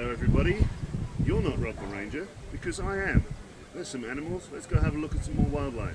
Hello everybody. You're not Rob the Ranger, because I am. There's some animals, let's go have a look at some more wildlife.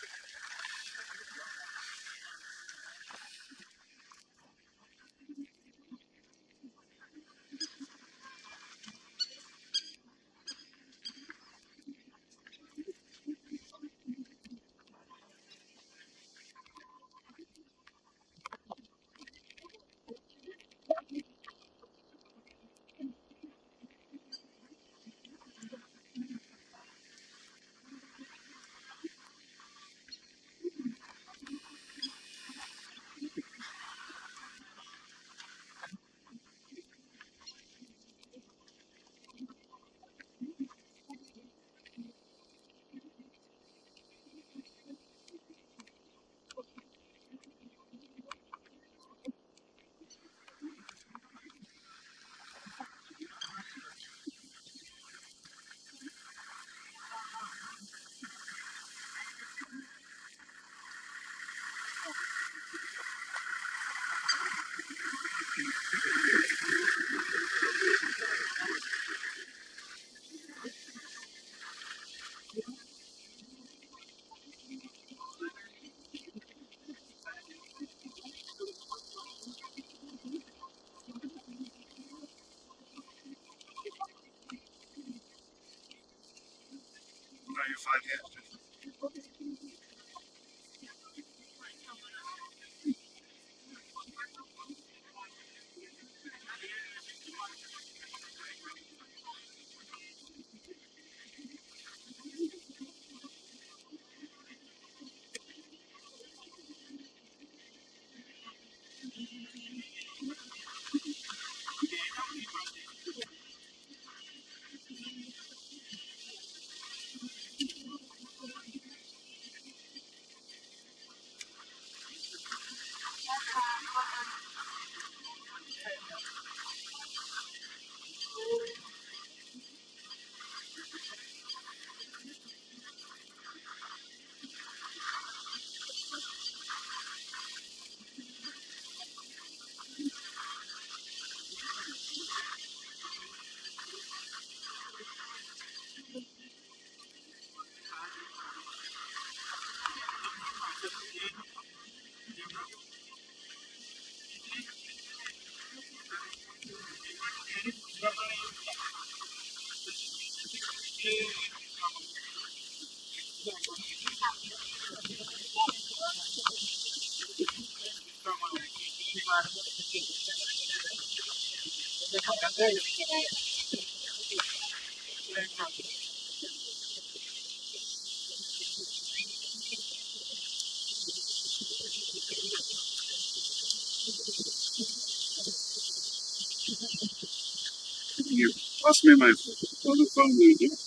know you find him. Pass me my phone, will?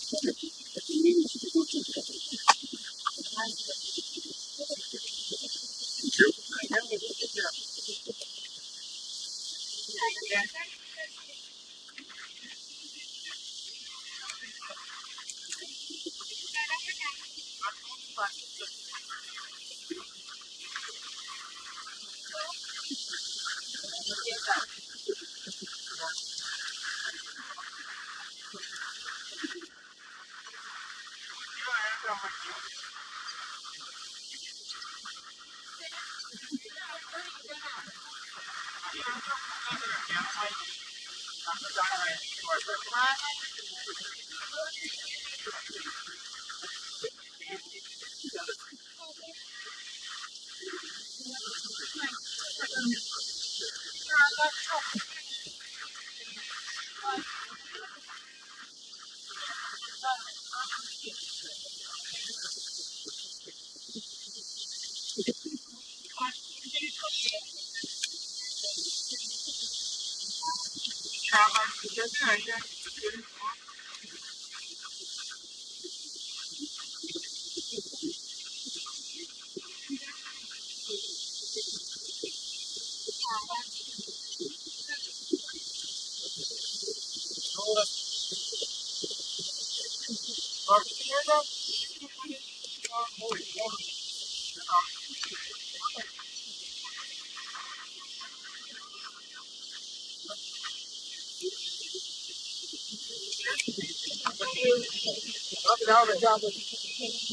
Abu Dhabi.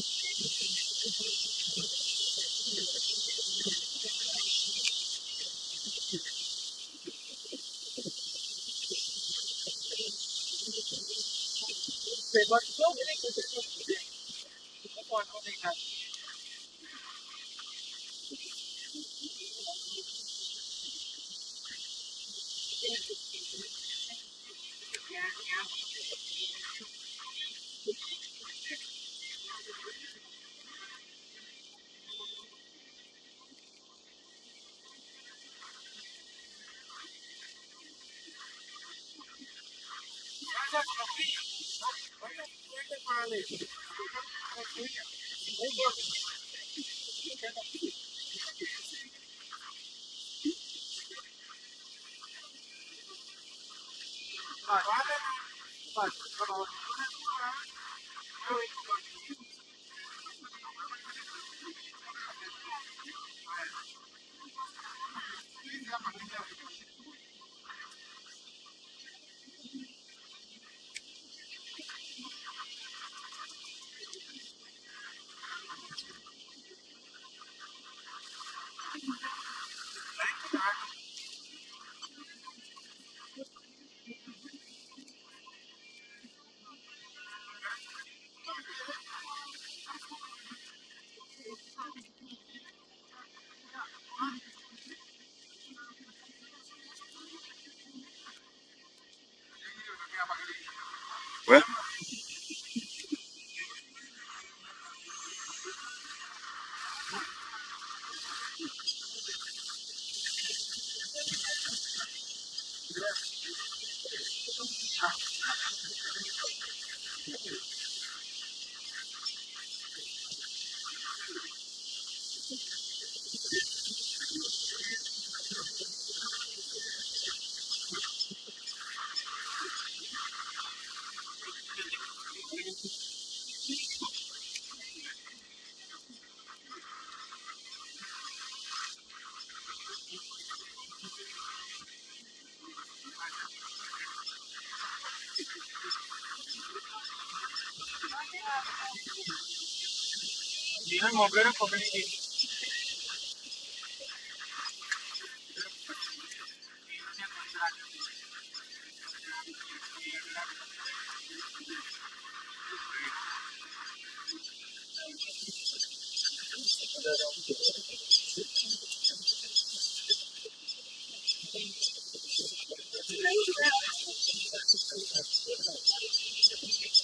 Thank you. Well, even more beautiful building.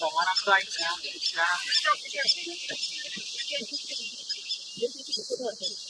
Well, when I'm going down, down. Gracias.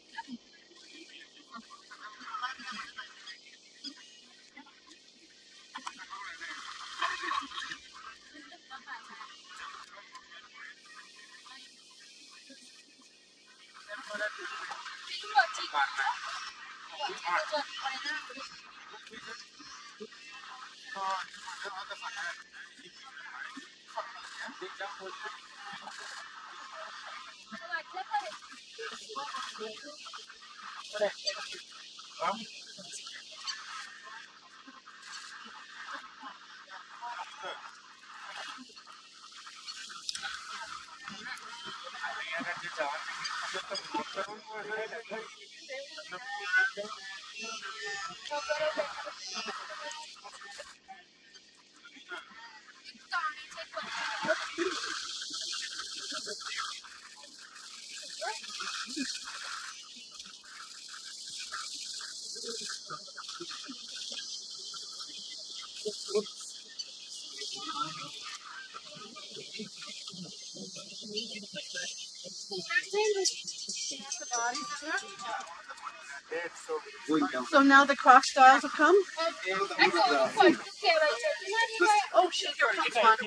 これ。So now the crocodiles have come? Oh shit, you're fun.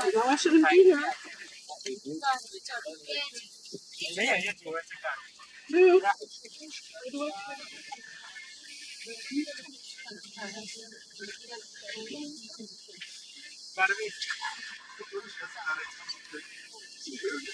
I know I shouldn't be here. Move. Okay.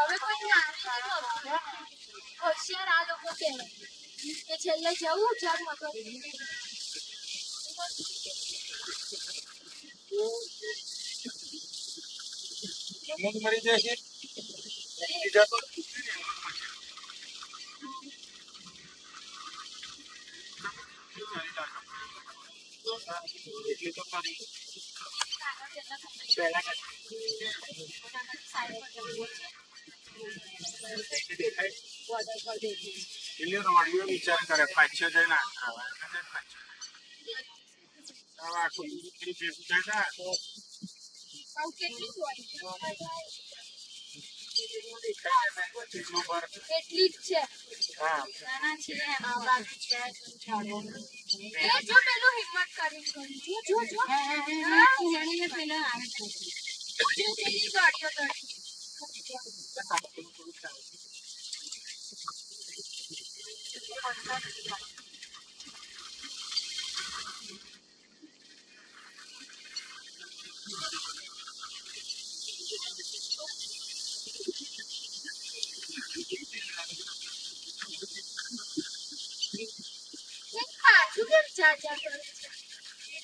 હવે કોઈ ના હોશિયાર આ લોકો કહેવાય કે છેલ્લે જવું જગ મગજ મરી જશે બીજા તો એટલી તો કરી પહેલા એટલે રોડીઓ વિચાર કરે પાછો જઈને આખું ભેગું થાય આવું કેટલી જ હોય એટલી જ છે નાના છે આ બાજુ છે એ જો પેલું હિંમત કરીને કર્યું. જો જો જો હા, ઉડાડીને પેલા આવે છે. જો પેલી ગાડીઓ દોડી.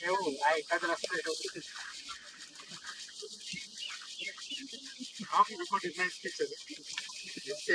એવું આ એકાદ રસ્તો એવો હા લોકો ડિઝાઇન થી છે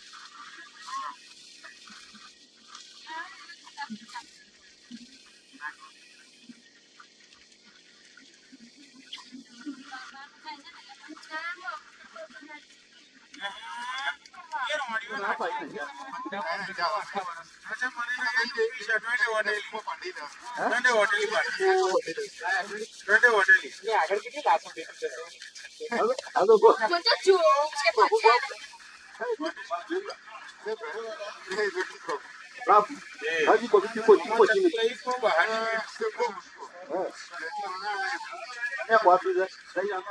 Bravo. Haji kwa kitu kwa kitu chini. Eh. Kwa wapi za? Haina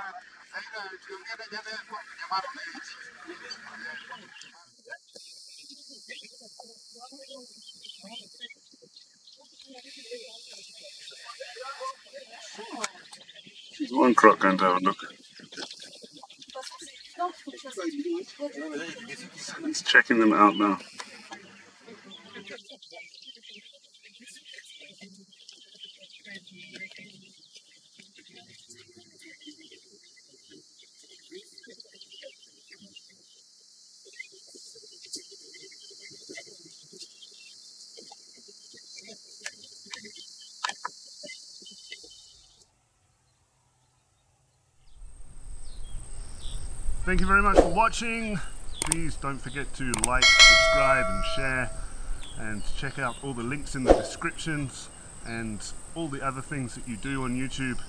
tuongea jana kwa jamaa. There's one going to have a look. It's checking them out now. Thank you very much for watching. Please don't forget to like, subscribe and share and check out all the links in the descriptions and all the other things that you do on YouTube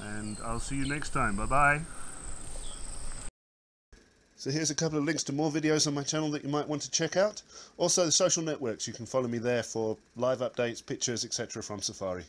and I'll see you next time. Bye bye. So here's a couple of links to more videos on my channel that you might want to check out. Also the social networks, you can follow me there for live updates, pictures, etc. from Safari.